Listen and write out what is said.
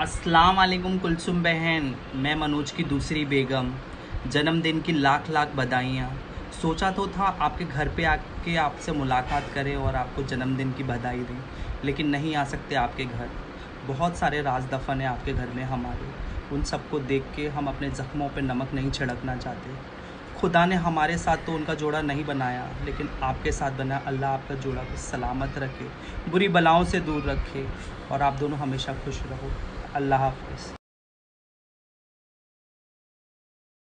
अस्सलाम वालेकुम कुलसुम बहन, मैं मनोज की दूसरी बेगम। जन्मदिन की लाख लाख बधाइयाँ। सोचा तो था आपके घर पे आके आपसे मुलाकात करें और आपको जन्मदिन की बधाई दें, लेकिन नहीं आ सकते आपके घर। बहुत सारे राज दफन है आपके घर में हमारे। उन सबको देख के हम अपने ज़ख्मों पे नमक नहीं छिड़कना चाहते। खुदा ने हमारे साथ तो उनका जोड़ा नहीं बनाया, लेकिन आपके साथ बना अल्लाह आपका जोड़ा को सलामत रखे, बुरी बलाओं से दूर रखे, और आप दोनों हमेशा खुश रहो। अल्लाह हाफिज़